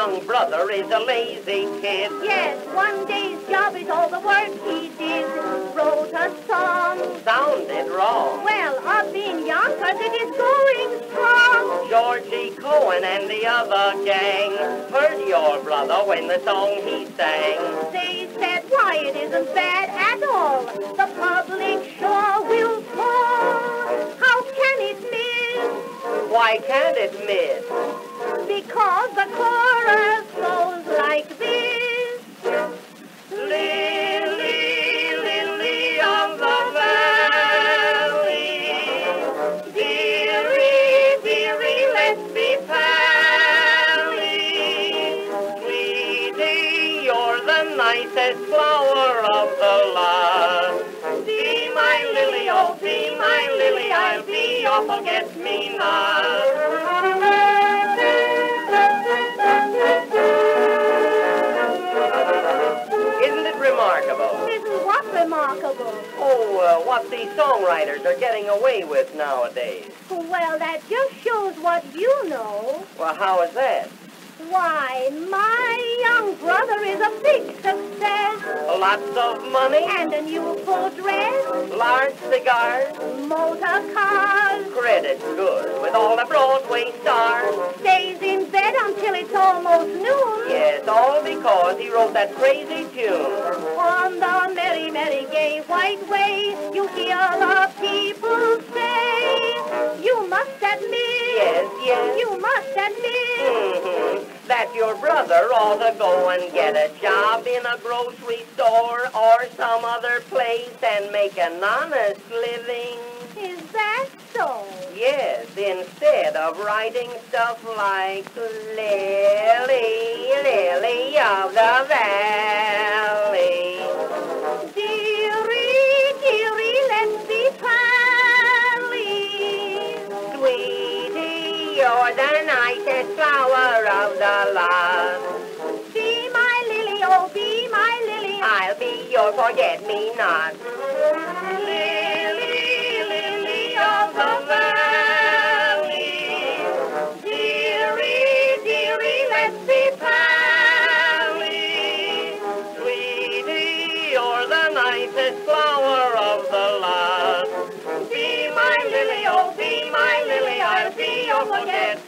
young brother is a lazy kid. Yes, one day's job is all the work he did. Wrote a song. Sounded wrong. Well, up in Yonkers it is going strong. George M. Cohan and the other gang heard your brother when the song he sang. They said, why, it isn't bad at all. The public sure will fall. How can it miss? Why can't it miss? Because the the nicest flower of the lot. Be my lily, oh, be my lily, I'll be your forget-me-not. Isn't it remarkable? Isn't what remarkable? Oh, uh, what these songwriters are getting away with nowadays. Well, that just shows what you know. Well, how is that? Why, my Lots of money, And a new full dress, large cigars, motor cars, credit good with all the Broadway stars. stays in bed until it's almost noon. Yes, all because he wrote that crazy tune. On the merry, merry, gay white way, you hear the people say, You must admit, Yes, yes. you must admit. That your brother ought to go and get a job in a grocery store or some other place and make an honest living. Is that so? Yes, instead of writing stuff like Lily, Lily of the Valley. Of the lot. Be my lily, oh, be my lily. I'll be your forget-me-not. Lily, lily of the valley. Dearie, dearie, let's be pally. Sweetie, you're the nicest flower of the lot. Be my lily, oh, be my lily, I'll be your forget